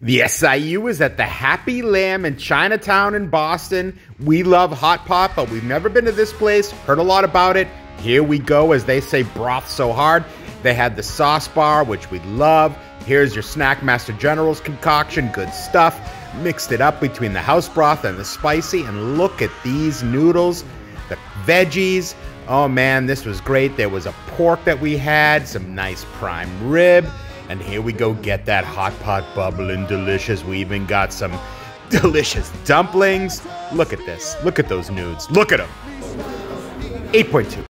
The SIU is at the Happy Lamb in Chinatown in Boston. We love hot pot, but we've never been to this place, heard a lot about it. Here we go, as they say, broth so hard. They had the sauce bar, which we love. Here's your Snack Master General's concoction, good stuff. Mixed it up between the house broth and the spicy, and look at these noodles, the veggies. Oh man, this was great. There was a pork that we had, some nice prime rib. And here we go get that hot pot bubbling delicious. We even got some delicious dumplings. Look at this. Look at those noods. Look at them. 8.2.